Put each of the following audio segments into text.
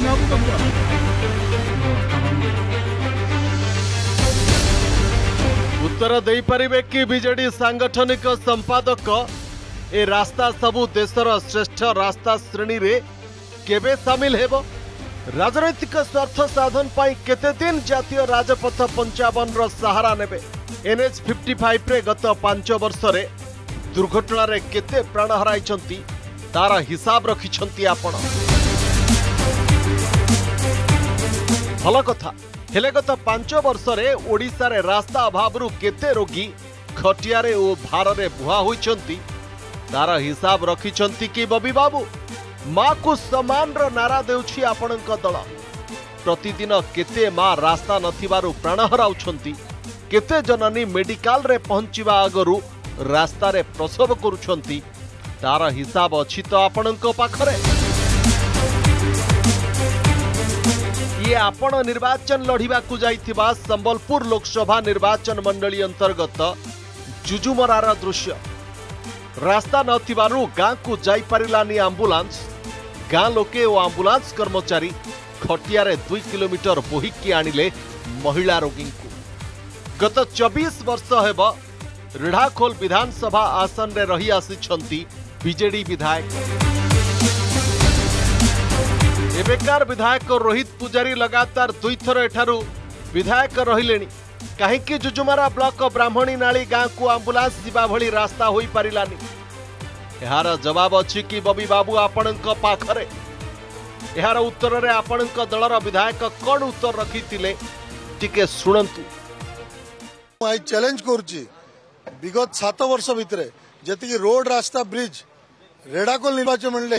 ଉତ୍ତର ଦେଇପାରିବେ କି ବିଜେଡି ସାଂଗଠନିକ ସମ୍ପାଦକ ଏ ରାସ୍ତା ସବୁ ଦେଶର ଶ୍ରେଷ୍ଠ ରାସ୍ତା ଶ୍ରେଣୀରେ କେବେ ସାମିଲ ହେବ ରାଜନୈତିକ ସ୍ୱାର୍ଥ ସାଧନ ପାଇଁ କେତେ ଦିନ ଜାତୀୟ ରାଜପଥ ପଞ୍ଚାବନର ସାହାରା ନେବେ ଏନ୍ଏଚ୍ ଫିଫ୍ଟି ଫାଇଭରେ ଗତ ପାଞ୍ଚ ବର୍ଷରେ ଦୁର୍ଘଟଣାରେ କେତେ ପ୍ରାଣ ହରାଇଛନ୍ତି ତାର ହିସାବ ରଖିଛନ୍ତି ଆପଣ ଭଲ କଥା ହେଲେ ଗତ ପାଞ୍ଚ ବର୍ଷରେ ଓଡ଼ିଶାରେ ରାସ୍ତା ଅଭାବରୁ କେତେ ରୋଗୀ ଖଟିଆରେ ଓ ଭାରରେ ବୁହା ହୋଇଛନ୍ତି ତାର ହିସାବ ରଖିଛନ୍ତି କି ବବି ବାବୁ ମାକୁ ସମାନର ନାରା ଦେଉଛି ଆପଣଙ୍କ ଦଳ ପ୍ରତିଦିନ କେତେ ମା ରାସ୍ତା ନଥିବାରୁ ପ୍ରାଣ ହରାଉଛନ୍ତି କେତେ ଜନନୀ ମେଡିକାଲରେ ପହଞ୍ଚିବା ଆଗରୁ ରାସ୍ତାରେ ପ୍ରସବ କରୁଛନ୍ତି ତାର ହିସାବ ଅଛି ତ ଆପଣଙ୍କ ପାଖରେ ये आपण निर्वाचन लडिति संबलपुर लोकसभा निर्वाचन मण्डी अन्तर्गत जुजुमरार दृश्य रास्ता नाँको जानि आम्बुलान्स गाँ लोके आम्बुलान्स कर्मचारी खटिएर दुई किलोमिटर बोइकि आणले महिला रोगी गत चबिस वर्ष हे रिढ़ाखोल विधानसभा आसनले रहि आसि विजेडि विधायक बेकार विधायक रोहित पूजारी लगातार दुई थर एठारू विधायक रहिले कहीं जुजुमारा ब्लक ब्राह्मणी नाली गाँ को आंबुलांस जावा भली रास्ता हो पारानी यार जवाब अच्छी कि बबी बाबू आपण यार उत्तर में आपण दलर विधायक कौन उत्तर रखी टे शुणु चैलेंज करुच्ची सात वर्ष भितर जी रोड रास्ता ब्रिज रेडाकोल निर्वाचन मंडल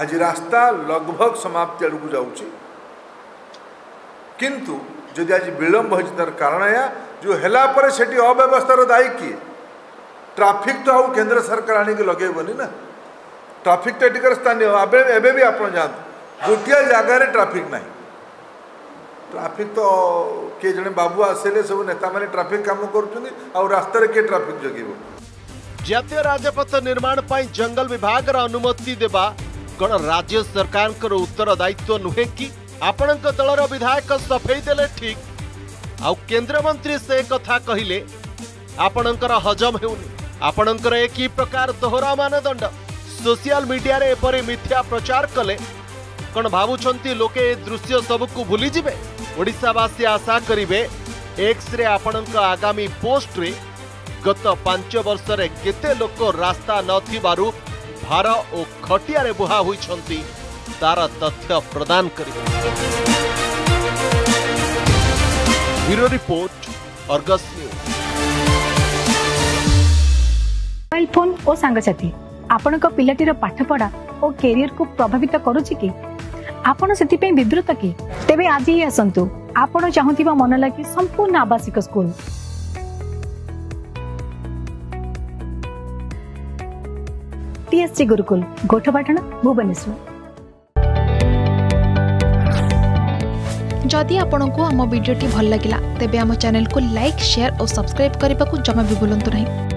ଆଜି ରାସ୍ତା ଲଗଭଗ ସମାପ୍ତି ଆଡ଼କୁ ଯାଉଛି କିନ୍ତୁ ଯଦି ଆଜି ବିଳମ୍ବ ହୋଇଛି ତା'ର କାରଣ ଏହା ଯେଉଁ ହେଲା ପରେ ସେଠି ଅବ୍ୟବସ୍ଥାର ଦାୟୀ କିଏ ଟ୍ରାଫିକ୍ ତ ଆଉ କେନ୍ଦ୍ର ସରକାର ଆଣିକି ଲଗେଇବନି ନା ଟ୍ରାଫିକ୍ ତ ଏଠିକାର ସ୍ଥାନୀୟ ଏବେ ଏବେ ବି ଆପଣ ଯାଆନ୍ତୁ ଗୋଟିଏ ଜାଗାରେ ଟ୍ରାଫିକ୍ ନାହିଁ ଟ୍ରାଫିକ୍ ତ କିଏ ଜଣେ ବାବୁ ଆସିଲେ ସବୁ ନେତାମାନେ ଟ୍ରାଫିକ୍ କାମ କରୁଛନ୍ତି ଆଉ ରାସ୍ତାରେ କିଏ ଟ୍ରାଫିକ୍ ଜଗିବ ଜାତୀୟ ରାଜପଥ ନିର୍ମାଣ ପାଇଁ ଜଙ୍ଗଲ ବିଭାଗର ଅନୁମତି ଦେବା କ'ଣ ରାଜ୍ୟ ସରକାରଙ୍କର ଉତ୍ତରଦାୟିତ୍ୱ ନୁହେଁ କି ଆପଣଙ୍କ ଦଳର ବିଧାୟକ ସଫେଇ ଦେଲେ ଠିକ୍ ଆଉ କେନ୍ଦ୍ରମନ୍ତ୍ରୀ ସେ କଥା କହିଲେ ଆପଣଙ୍କର ହଜମ ହେଉନି ଆପଣଙ୍କର ଏ କି ପ୍ରକାର ଦୋହରା ମାନଦଣ୍ଡ ସୋସିଆଲ ମିଡିଆରେ ଏପରି ମିଥ୍ୟା ପ୍ରଚାର କଲେ କ'ଣ ଭାବୁଛନ୍ତି ଲୋକେ ଏ ଦୃଶ୍ୟ ସବୁକୁ ଭୁଲିଯିବେ ଓଡ଼ିଶାବାସୀ ଆଶା କରିବେ ଏକ୍ସରେ ଆପଣଙ୍କ ଆଗାମୀ ପୋଷ୍ଟରେ ଗତ ପାଞ୍ଚ ବର୍ଷରେ କେତେ ଲୋକ ରାସ୍ତା ନଥିବାରୁ ଭାର ଓ ଖଟିଆରେ ବୁହା ହୋଇଛନ୍ତି ତାର ତଥ୍ୟ ପ୍ରଦାନ କରିବ bureau report Argus News mobile phone ଓ ସାଙ୍ଗସାଥୀ ଆପଣଙ୍କ ପିଲାଟିର ପାଠପଢ଼ା ଓ କ୍ୟାରିୟରକୁ ପ୍ରଭାବିତ କରୁଛି କି ଆପଣ ସେଥିପାଇଁ ବିବ୍ରତ କି ତେବେ ଆଜି ହିଁ ଆସନ୍ତୁ ଆପଣ ଚାହୁଁଥିବା ମନ ଲାଗି ସମ୍ପୂର୍ଣ୍ଣ ଆବାସିକ ସ୍କୁଲ ಸಿಎಸ್ಟಿ गुरुकुल ಗೋಠಪಟ್ಟಣ भुवनेश्वर जदि आपण को आम भिडी भल लगा तेब आम चेल्क लाइक सेयार और सब्सक्राइब करने को जमा भी बुलां नहीं